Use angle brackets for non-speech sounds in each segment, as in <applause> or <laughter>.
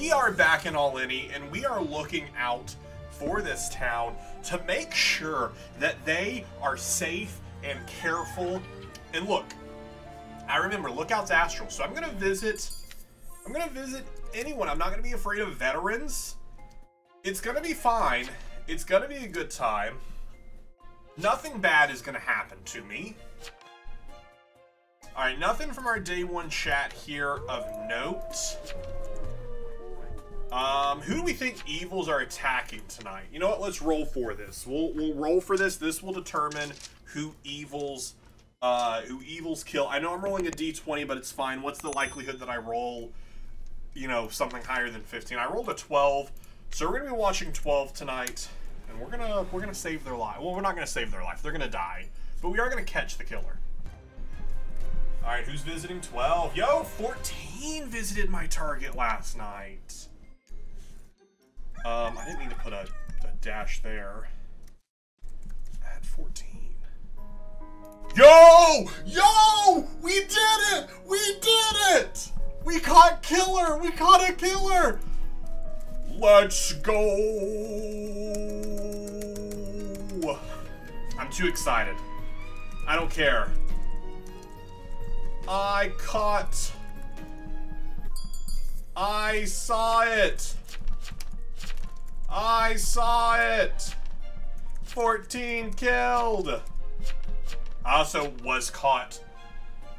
we are back in All Any, and we are looking out for this town to make sure that they are safe and careful. And look, I remember Lookout's Astral, so I'm gonna visit. I'm gonna visit anyone. I'm not gonna be afraid of veterans. It's gonna be fine. It's gonna be a good time. Nothing bad is gonna happen to me. Alright, nothing from our day one chat here of note. Um, who do we think evils are attacking tonight? You know what? Let's roll for this. We'll we'll roll for this. This will determine who evils uh who evils kill. I know I'm rolling a d20, but it's fine. What's the likelihood that I roll, you know, something higher than 15? I rolled a 12. So we're gonna be watching 12 tonight, and we're gonna we're gonna save their life. Well, we're not gonna save their life. They're gonna die, but we are gonna catch the killer. All right, who's visiting 12? Yo, 14 visited my target last night. Um, I didn't need to put a, a dash there. Add 14. Yo! Yo! We did it! We did it! We caught killer! We caught a killer! Let's go! I'm too excited. I don't care. I caught. I saw it. I saw it. 14 killed. I also was caught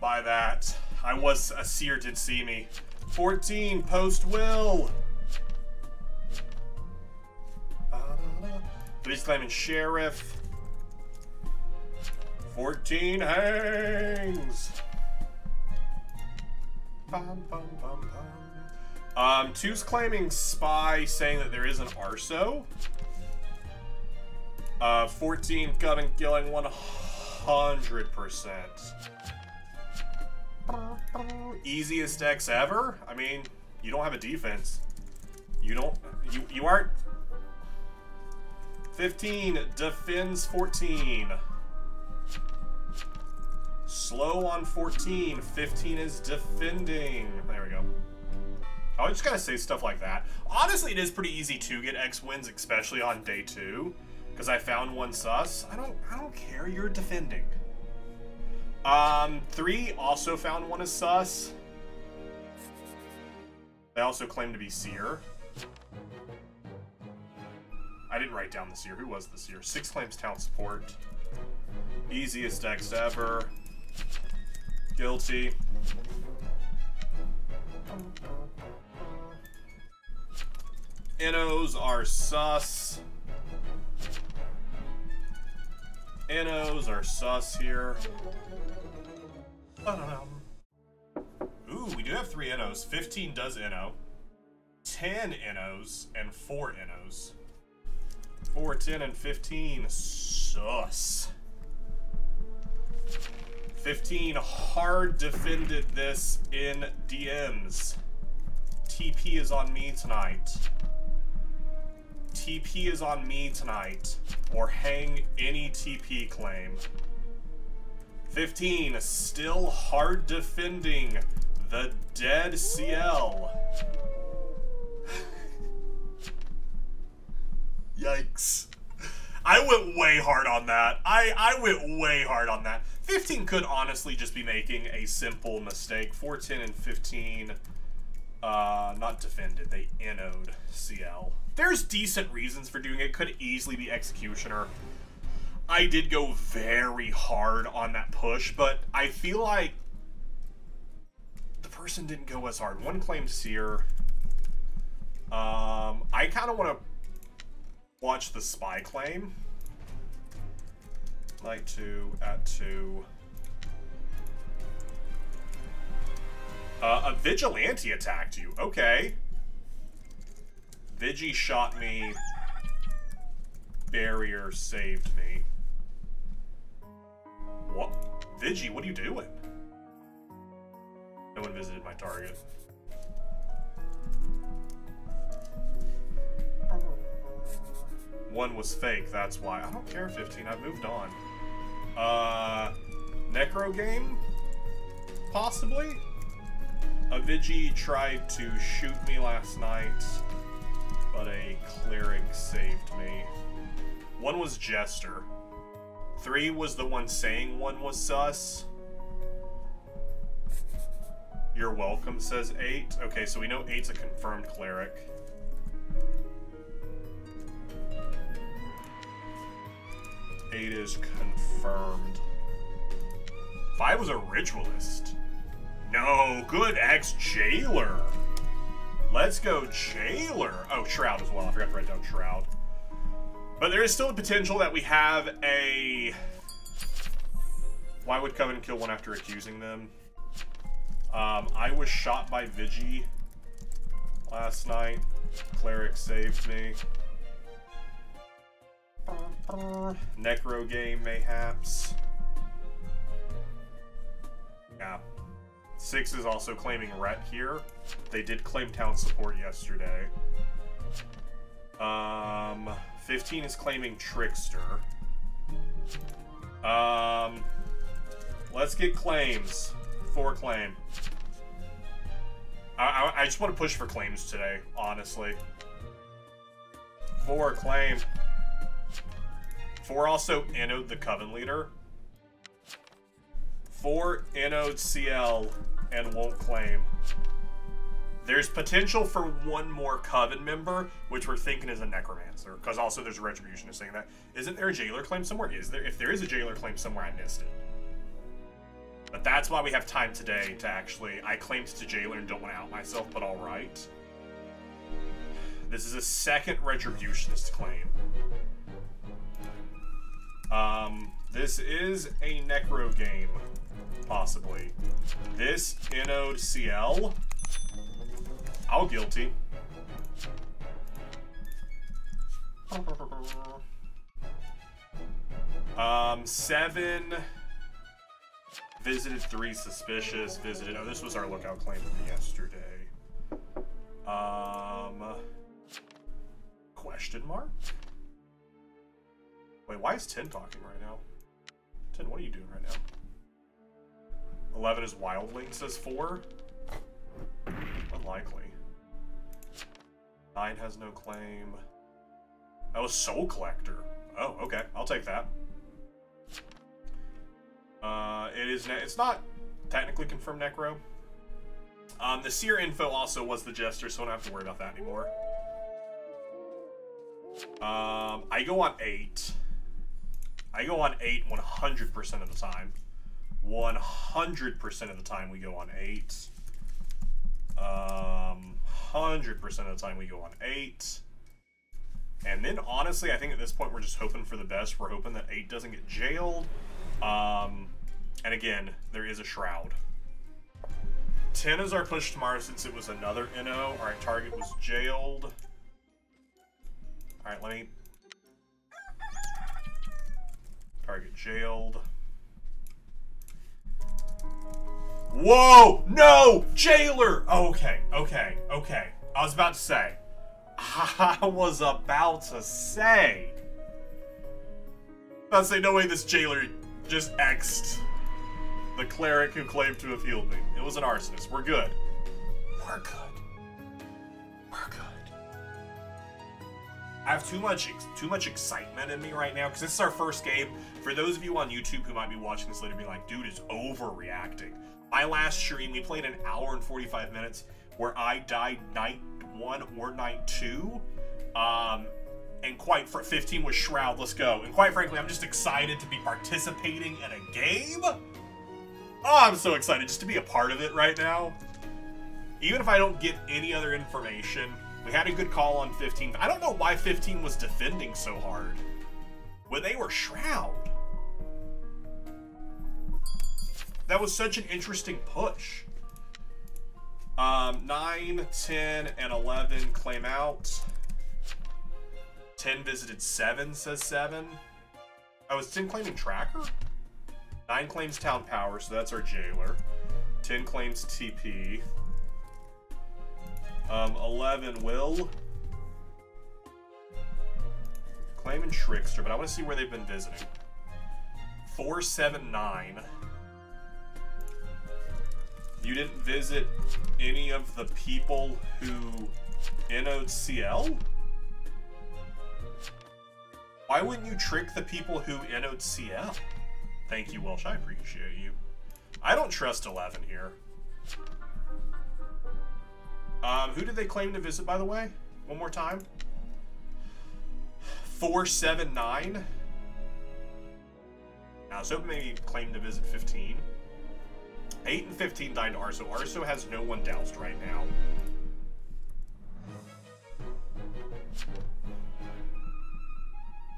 by that. I was, a seer did see me. 14 post will. Police claiming sheriff. 14 hangs. Bum, bum, bum, um, two's claiming spy, saying that there is an Arso. Uh, 14 gun and killing 100%. Easiest X ever? I mean, you don't have a defense. You don't, you, you aren't 15 defends 14. Slow on 14. 15 is defending. There we go. I just gotta say stuff like that. Honestly, it is pretty easy to get X wins, especially on day two, because I found one sus. I don't, I don't care. You're defending. Um, three also found one as sus. They also claim to be seer. I didn't write down the seer. Who was the seer? Six claims town support. Easiest X ever. Guilty. Innos are sus. Innos are sus here. Ooh, we do have three Innos. 15 does Inno. 10 Innos and 4 Innos. 4, 10, and 15. Sus. 15 hard defended this in DMs. TP is on me tonight. TP is on me tonight. Or hang any TP claim. 15, still hard defending the dead CL. <laughs> Yikes. I went way hard on that. I, I went way hard on that. 15 could honestly just be making a simple mistake. 410 and 15, uh, not defended. They anode CL. There's decent reasons for doing it. Could easily be Executioner. I did go very hard on that push, but I feel like the person didn't go as hard. One claim Seer. Um, I kind of want to watch the Spy claim. Night 2, at 2. Vigilante attacked you. Okay. Vigi shot me. Barrier saved me. What? Vigi, what are you doing? No one visited my target. One was fake, that's why. I don't care, 15. I've moved on. Uh, Necro game? Possibly? A Vigi tried to shoot me last night, but a cleric saved me. One was Jester. Three was the one saying one was sus. You're welcome, says eight. Okay, so we know eight's a confirmed cleric. Eight is confirmed. Five was a ritualist. No, good ex jailer. Let's go jailer. Oh, shroud as well. I forgot to write down shroud. But there is still a potential that we have a. Why would Coven kill one after accusing them? Um, I was shot by Vigi last night. Cleric saved me. Necro game, mayhaps. Yeah. Six is also claiming Ret here. They did claim town support yesterday. Um, 15 is claiming Trickster. Um, let's get claims. Four claim. I, I, I just want to push for claims today, honestly. Four claim. Four also Inode the Coven Leader. Four Inode CL and won't claim. There's potential for one more Coven member, which we're thinking is a Necromancer, because also there's a Retributionist saying that. Isn't there a Jailer claim somewhere? Is there? If there is a Jailer claim somewhere, I missed it. But that's why we have time today to actually... I claimed to Jailer and don't want to out myself, but alright. This is a second Retributionist claim. This is a Necro game, possibly. This Inode CL I'll guilty. Um, seven. Visited three suspicious. Visited. Oh, this was our lookout claim from yesterday. Um. Question mark? Wait, why is 10 talking right now? 10, what are you doing right now? 11 is Wildling, says 4. Unlikely. Nine has no claim. That was Soul Collector. Oh, okay. I'll take that. Uh, it is. It's not technically confirmed Necro. Um, the Seer info also was the Jester, so I don't have to worry about that anymore. Um, I go on eight. I go on eight 100% of the time. 100% of the time we go on eight. Um, 100% of the time we go on 8. And then, honestly, I think at this point we're just hoping for the best. We're hoping that 8 doesn't get jailed. Um, and again, there is a Shroud. 10 is our push tomorrow since it was another NO. Alright, target was jailed. Alright, let me... Target jailed. Whoa! No! Jailer! Oh, okay, okay, okay. I was about to say. <laughs> I was about to say. To say, no way this jailer just X'd the cleric who claimed to have healed me. It was an arsonist. We're good. We're good. We're good. I have too much too much excitement in me right now because this is our first game. For those of you on YouTube who might be watching this later, be like, dude is overreacting. My last stream, we played an hour and 45 minutes where I died night one or night two. Um, and quite for 15 was Shroud. Let's go. And quite frankly, I'm just excited to be participating in a game. Oh, I'm so excited just to be a part of it right now. Even if I don't get any other information, we had a good call on 15. I don't know why 15 was defending so hard when they were Shroud. That was such an interesting push. Um, 9, 10, and 11 claim out. 10 visited 7, says 7. Oh, is 10 claiming Tracker? 9 claims Town Power, so that's our Jailer. 10 claims TP. Um, 11 will. Claiming Trickster, but I want to see where they've been visiting. 479. You didn't visit any of the people who NO'd CL? Why wouldn't you trick the people who NO'd CL? Thank you, Welsh. I appreciate you. I don't trust 11 here. Um, who did they claim to visit, by the way? One more time. 479. I was hoping they claimed to visit 15. 8 and 15 died to Arso. Arso has no one doused right now.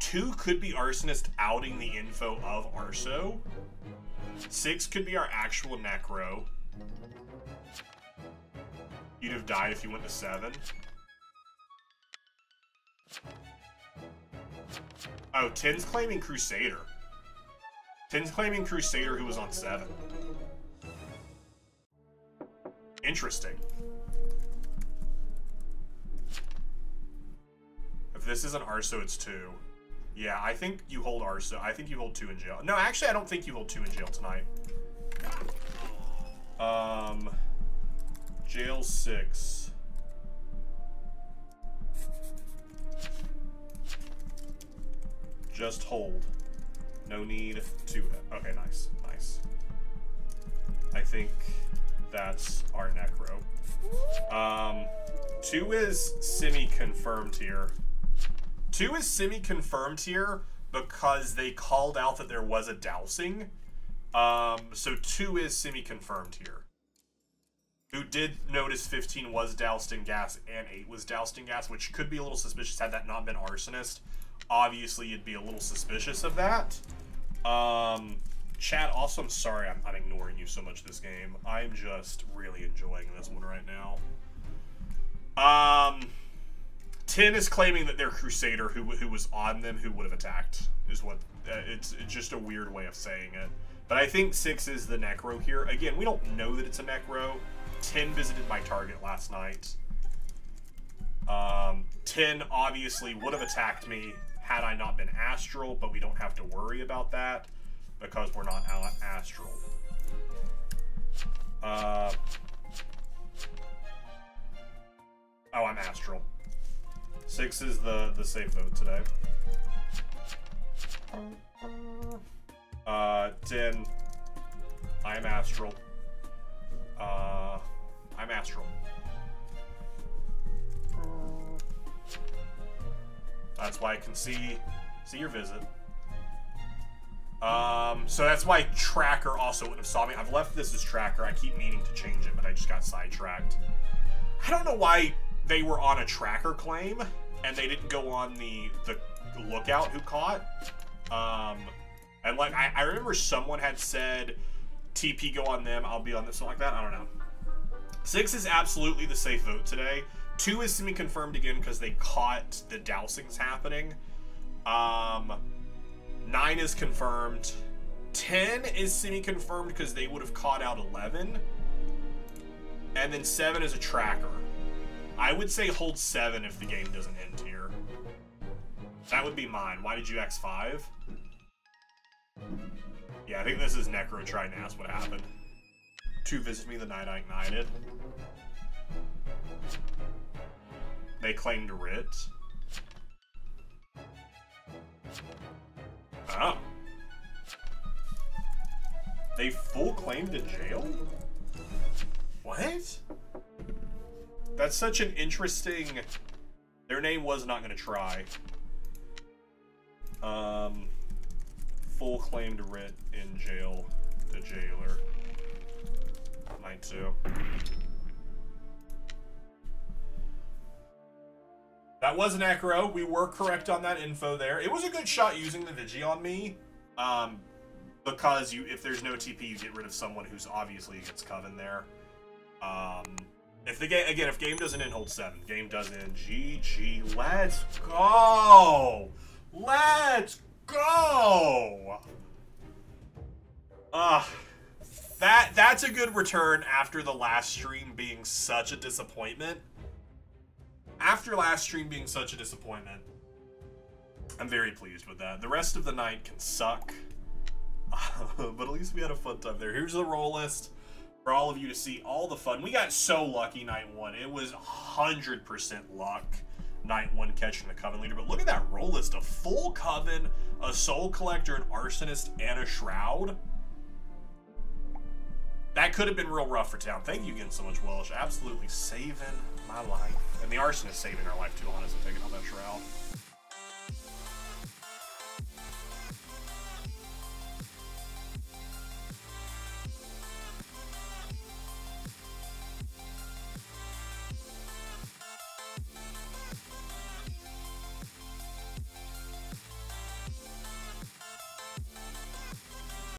Two could be Arsonist outing the info of Arso. Six could be our actual Necro. You'd have died if you went to seven. Oh, 10's claiming Crusader. 10's claiming Crusader who was on 7. Interesting. If this isn't Arso, it's 2. Yeah, I think you hold Arso. I think you hold 2 in jail. No, actually, I don't think you hold 2 in jail tonight. Um, jail 6. Just hold. No need to... Okay, nice. Nice. I think that's our Necro. Um, two is semi-confirmed here. Two is semi-confirmed here because they called out that there was a dowsing. Um, so two is semi-confirmed here. Who did notice 15 was doused in gas and 8 was doused in gas, which could be a little suspicious had that not been arsonist obviously you'd be a little suspicious of that. Um, chat, also, I'm sorry I'm, I'm ignoring you so much this game. I'm just really enjoying this one right now. Um, Tin is claiming that their Crusader who, who was on them who would have attacked is what, uh, it's, it's just a weird way of saying it. But I think 6 is the Necro here. Again, we don't know that it's a Necro. 10 visited my target last night. Um, 10 obviously would have attacked me had I not been astral, but we don't have to worry about that because we're not astral. Uh, oh, I'm astral. Six is the, the safe vote today. Uh, ten. I'm astral. Uh, That's why I can see see your visit. Um, so that's why Tracker also wouldn't have saw me. I've left this as Tracker. I keep meaning to change it, but I just got sidetracked. I don't know why they were on a Tracker claim and they didn't go on the the lookout who caught. Um, and like I, I remember someone had said TP go on them, I'll be on this, something like that. I don't know. Six is absolutely the safe vote today. Two is semi-confirmed again because they caught the dousings happening. Um, nine is confirmed. Ten is semi-confirmed because they would have caught out eleven. And then seven is a tracker. I would say hold seven if the game doesn't end here. That would be mine. Why did you X5? Yeah, I think this is Necro trying to ask what happened. Two visit me the night I ignited. They claimed writ. Oh. They full claimed in jail? What? That's such an interesting... Their name was not going to try. Um, full claimed writ in jail. The jailer. Mine too. That was a Necro. We were correct on that info there. It was a good shot using the Vigi on me. Um, because you, if there's no TP, you get rid of someone who's obviously against Coven there. Um, if the game, again, if game doesn't end, hold seven. Game doesn't end, GG. Let's go! Let's go! Ah. That that's a good return after the last stream being such a disappointment after last stream being such a disappointment, I'm very pleased with that. The rest of the night can suck, <laughs> but at least we had a fun time there. Here's the role list. for all of you to see all the fun. We got so lucky night one. It was 100% luck night one catching the Coven leader. But look at that role list. A full Coven, a Soul Collector, an Arsonist, and a Shroud. That could have been real rough for town. Thank you again so much, Welsh. Absolutely saving my life. And the Arsonist saving our life too, honestly, taking out that Shroud.